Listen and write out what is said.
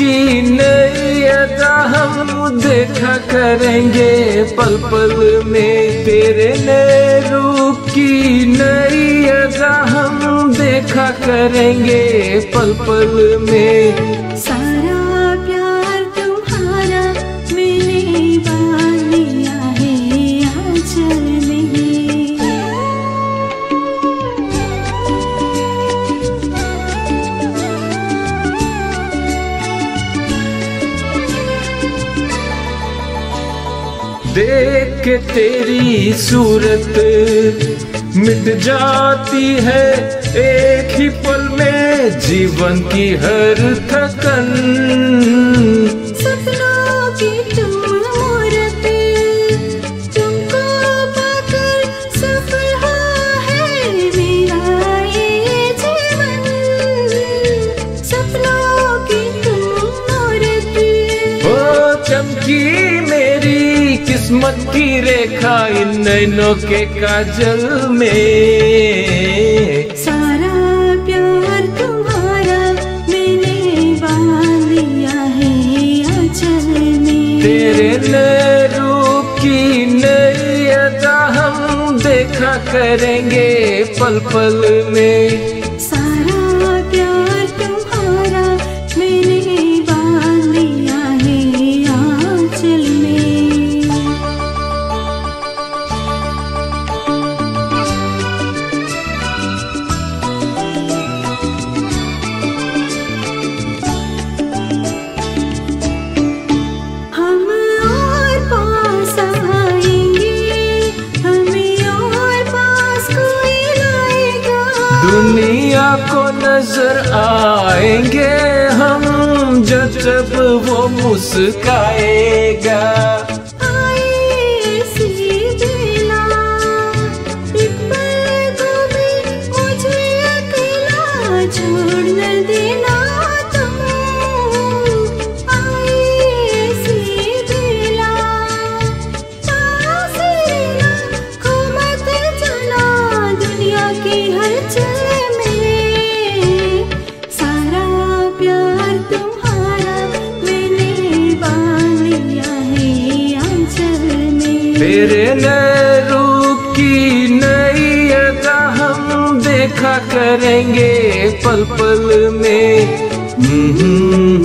की नई हम देखा करेंगे, पल पल में तेरे नए रूप की नई हम देखा करेंगे, पल पल में। देख के तेरी सूरत मिट जाती है। एक ही पल में जीवन की हर थकन। सपनों की तुम मूरत तुमको पाकर सफल हुआ है मेरा ये जीवन। सपनों की तुम मूरत। ओ चमकी किस्मत की रेखा इन नैनों के काजल में। सारा प्यार तुम्हारा मैंने लिया है आंचल में। तेरे रूप की नई अदा हम देखा करेंगे पल पल में। दुनिया को नज़र आएँगे हम जब वो मुस्काएगा। में नरू की नई अदा हम देखा करेंगे पल पल में हम्म,